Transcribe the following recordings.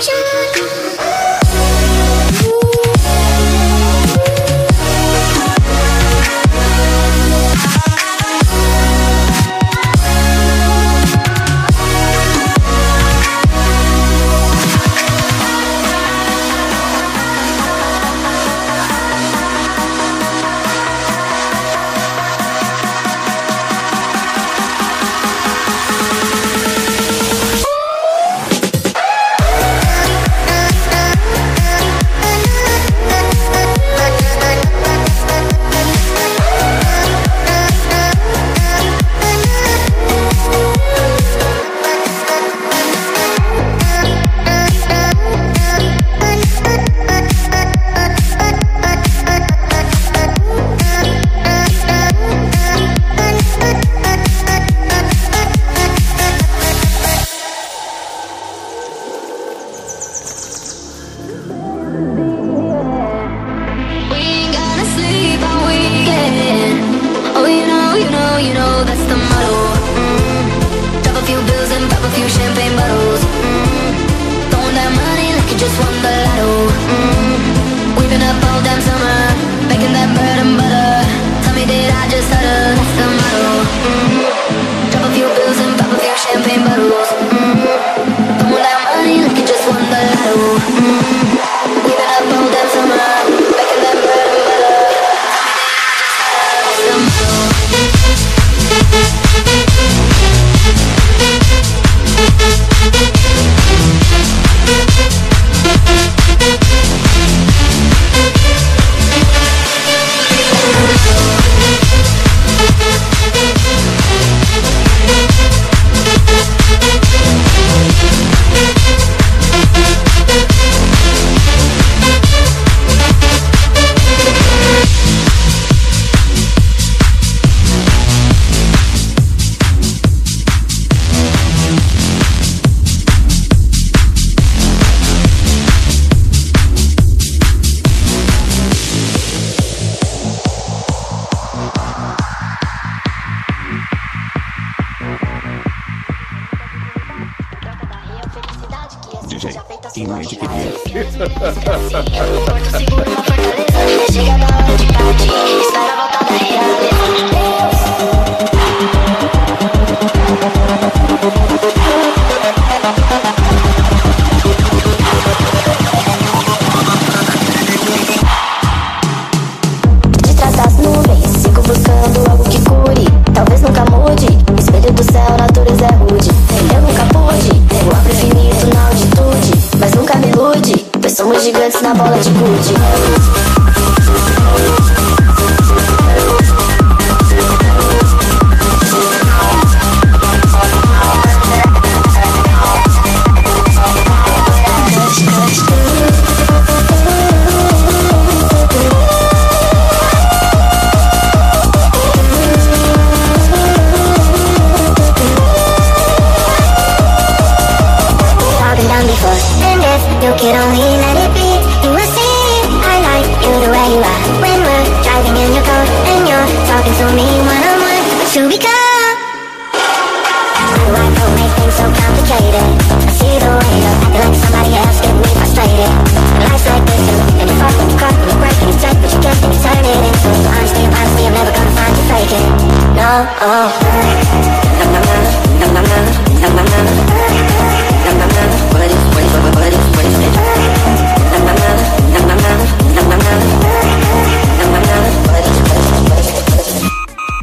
这里。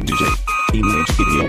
DJ Image Video.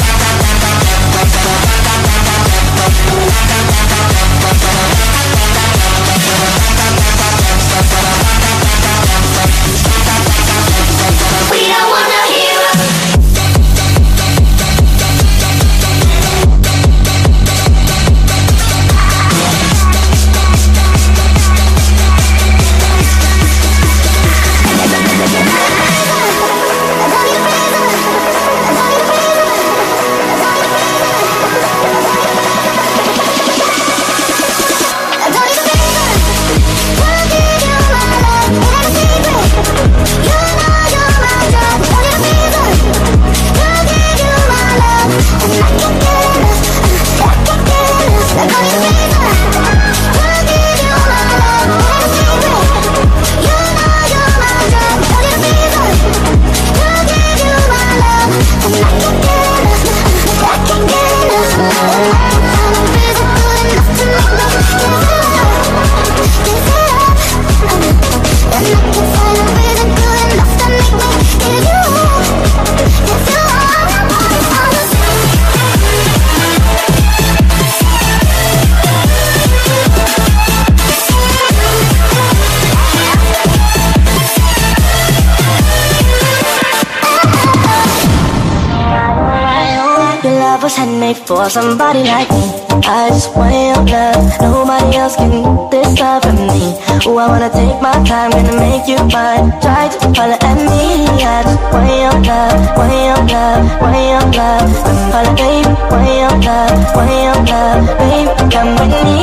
was handmade for somebody like me. I just want your love. Nobody else can get this love from me. Oh, I wanna take my time, gonna make you mine. Try to holler at me. I just want your love, want your love, want your love. Holler, baby, want your love, want your love. Come. Baby, come with me.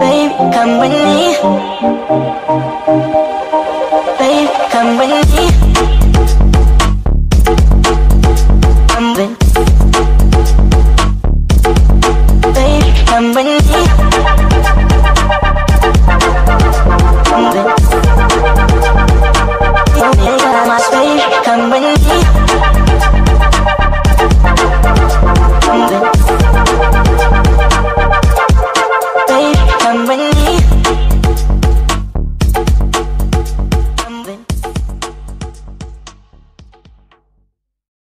Baby, come with me. Baby, come with me